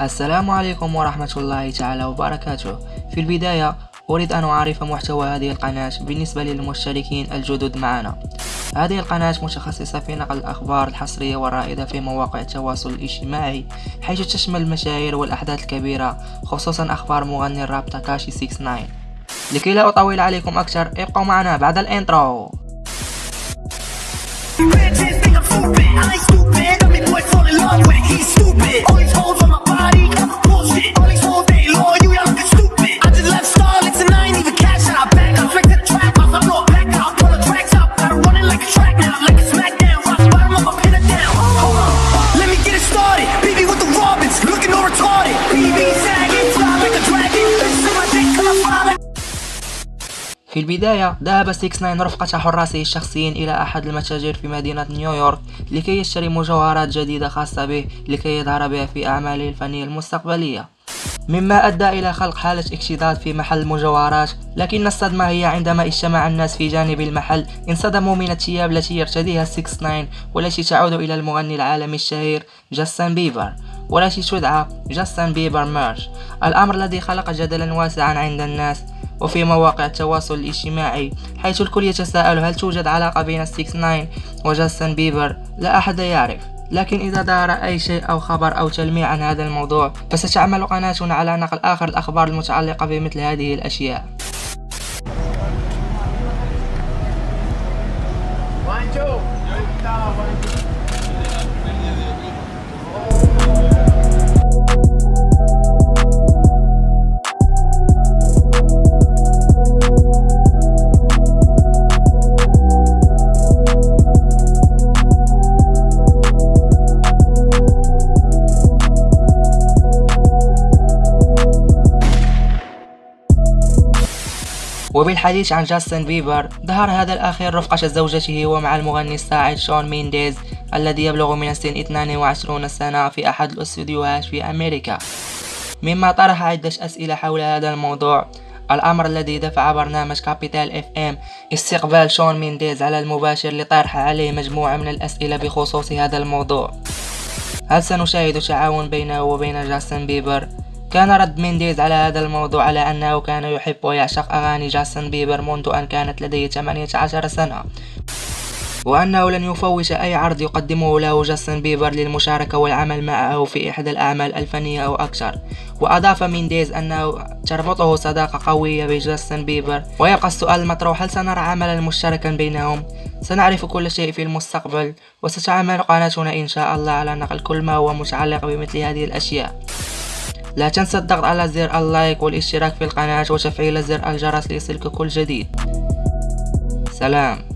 السلام عليكم ورحمة الله تعالى وبركاته. في البداية أريد أن أعرف محتوى هذه القناة بالنسبة للمشتركين الجدد معنا. هذه القناة متخصصة في نقل الأخبار الحصرية والرائدة في مواقع التواصل الاجتماعي حيث تشمل المشاهير والأحداث الكبيرة خصوصا أخبار مغني الراب تاكاشي 69 لكي لا أطول عليكم أكثر ابقوا معنا بعد الإنترو. في البداية ذهب 69 رفقة حراسه الشخصيين إلى أحد المتاجر في مدينة نيويورك لكي يشتري مجوهرات جديدة خاصة به لكي يظهر بها في أعماله الفنية المستقبلية. مما أدى إلى خلق حالة اكتظاظ في محل المجوهرات لكن الصدمة هي عندما اجتمع الناس في جانب المحل. انصدموا من الثياب التي يرتديها 69 والتي تعود إلى المغني العالمي الشهير جاستن بيبر والتي تدعى جاستن بيبر merch الأمر الذي خلق جدلا واسعا عند الناس وفي مواقع التواصل الاجتماعي حيث الكل يتساءل هل توجد علاقة بين 69 وجاستن بيبر؟ لا أحد يعرف. لكن إذا دار أي شيء أو خبر أو تلميع عن هذا الموضوع فستعمل قناتنا على نقل آخر الأخبار المتعلقة بمثل هذه الأشياء. وبالحديث عن جاستن بيبر ظهر هذا الأخير رفقة زوجته ومع المغني الصاعد شون مينديز الذي يبلغ من السن 22 سنة في أحد الاستديوهات في أمريكا. مما طرح عدة أسئلة حول هذا الموضوع. الأمر الذي دفع برنامج Capital FM استقبال شون مينديز على المباشر لطرح عليه مجموعة من الأسئلة بخصوص هذا الموضوع. هل سنشاهد تعاون بينه وبين جاستن بيبر؟ كان رد مينديز على هذا الموضوع على أنه كان يحب ويعشق أغاني جاستن بيبر منذ أن كانت لديه 18 سنة. وأنه لن يفوت أي عرض يقدمه له جاستن بيبر للمشاركة والعمل معه في إحدى الأعمال الفنية أو أكثر. وأضاف مينديز أنه تربطه صداقة قوية بجاستن بيبر. ويبقى السؤال المطروح هل سنرى عملا مشتركا بينهم؟ سنعرف كل شيء في المستقبل وستعمل قناتنا إن شاء الله على نقل كل ما هو متعلق بمثل هذه الأشياء. لا تنسى الضغط على زر اللايك والاشتراك في القناة وتفعيل زر الجرس ليصلك كل جديد. سلام.